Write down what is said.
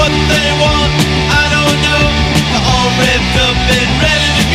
what they want. I don't know. My own ripped up and ready